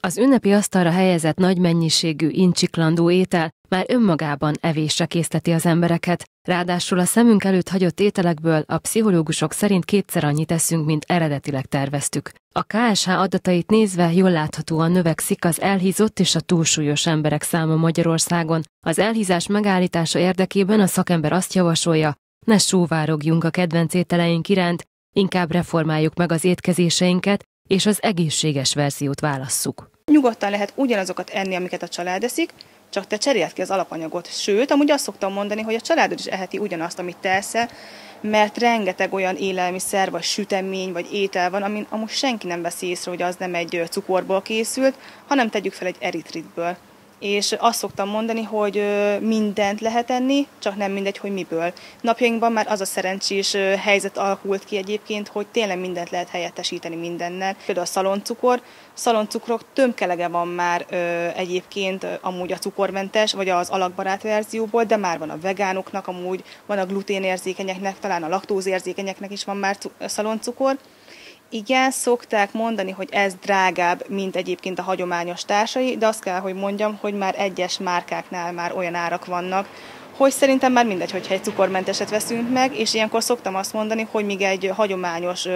Az ünnepi asztalra helyezett nagy mennyiségű incsiklandó étel már önmagában evésre készteti az embereket, ráadásul a szemünk előtt hagyott ételekből a pszichológusok szerint kétszer annyit eszünk, mint eredetileg terveztük. A KSH adatait nézve jól láthatóan növekszik az elhízott és a túlsúlyos emberek száma Magyarországon. Az elhízás megállítása érdekében a szakember azt javasolja, ne sóvárogjunk a kedvenc ételeink iránt, inkább reformáljuk meg az étkezéseinket, és az egészséges verziót válasszuk. Nyugodtan lehet ugyanazokat enni, amiket a család eszik, csak te cseréld ki az alapanyagot. Sőt, amúgy azt szoktam mondani, hogy a családod is eheti ugyanazt, amit te eszel, mert rengeteg olyan élelmiszer, vagy sütemény, vagy étel van, amin amúgy senki nem veszi észre, hogy az nem egy cukorból készült, hanem tegyük fel egy eritritből és azt szoktam mondani, hogy mindent lehet enni, csak nem mindegy, hogy miből. Napjainkban már az a szerencsés helyzet alakult ki egyébként, hogy tényleg mindent lehet helyettesíteni mindennel. Például a szaloncukor, szaloncukrok tömkelege van már egyébként amúgy a cukormentes, vagy az alakbarát verzióból, de már van a vegánoknak, amúgy van a gluténérzékenyeknek, talán a laktózérzékenyeknek is van már szaloncukor. Igen, szokták mondani, hogy ez drágább, mint egyébként a hagyományos társai, de azt kell, hogy mondjam, hogy már egyes márkáknál már olyan árak vannak, hogy szerintem már mindegy, hogyha egy cukormenteset veszünk meg, és ilyenkor szoktam azt mondani, hogy még egy hagyományos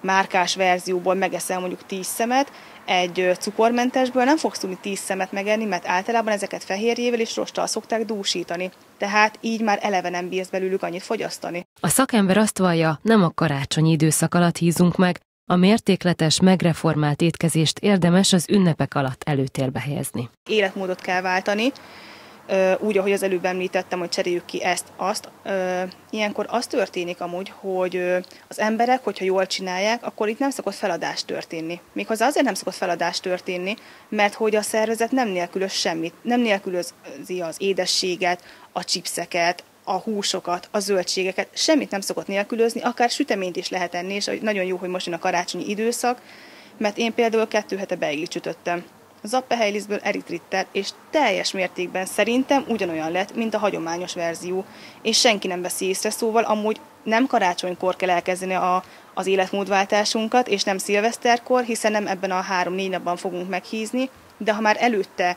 márkás verzióból megeszel mondjuk 10 szemet, egy cukormentesből nem fogsz tudni 10 szemet megenni, mert általában ezeket fehérjével és rostal szokták dúsítani. Tehát így már eleve nem bírsz belőlük annyit fogyasztani. A szakember azt vallja, nem a karácsonyi időszak alatt hízunk meg, a mértékletes, megreformált étkezést érdemes az ünnepek alatt előtérbe helyezni. Életmódot kell váltani, úgy, ahogy az előbb említettem, hogy cseréljük ki ezt, azt. Ilyenkor az történik amúgy, hogy az emberek, hogyha jól csinálják, akkor itt nem szokott feladás történni. Méghozzá azért nem szokott feladás történni, mert hogy a szervezet nem nélkülöz semmit, nem nélkülözi az édességet, a chipseket, a húsokat, a zöldségeket, semmit nem szokott nélkülözni, akár süteményt is lehet enni, és nagyon jó, hogy most jön a karácsonyi időszak, mert én például kettő hete beiglit sütöttem. Zappehelylisztből eritrittel, és teljes mértékben szerintem ugyanolyan lett, mint a hagyományos verzió, és senki nem veszi észre, szóval amúgy nem karácsonykor kell elkezdeni a, az életmódváltásunkat, és nem szilveszterkor, hiszen nem ebben a három-négy napban fogunk meghízni, de ha már előtte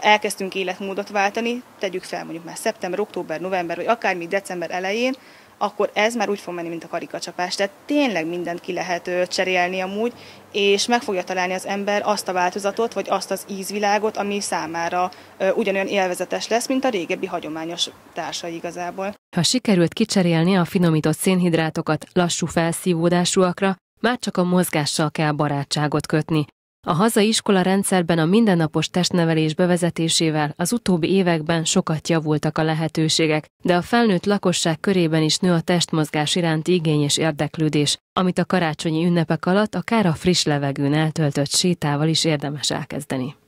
elkezdtünk életmódot váltani, tegyük fel mondjuk már szeptember, október, november, vagy akár még december elején, akkor ez már úgy fog menni, mint a karikacsapás. Tehát tényleg mindent ki lehet cserélni amúgy, és meg fogja találni az ember azt a változatot, vagy azt az ízvilágot, ami számára ugyanolyan élvezetes lesz, mint a régebbi hagyományos társai igazából. Ha sikerült kicserélni a finomított szénhidrátokat lassú felszívódásúakra, már csak a mozgással kell barátságot kötni, a hazai iskola rendszerben a mindennapos testnevelés bevezetésével az utóbbi években sokat javultak a lehetőségek, de a felnőtt lakosság körében is nő a testmozgás iránti igény és érdeklődés, amit a karácsonyi ünnepek alatt akár a friss levegőn eltöltött sétával is érdemes elkezdeni.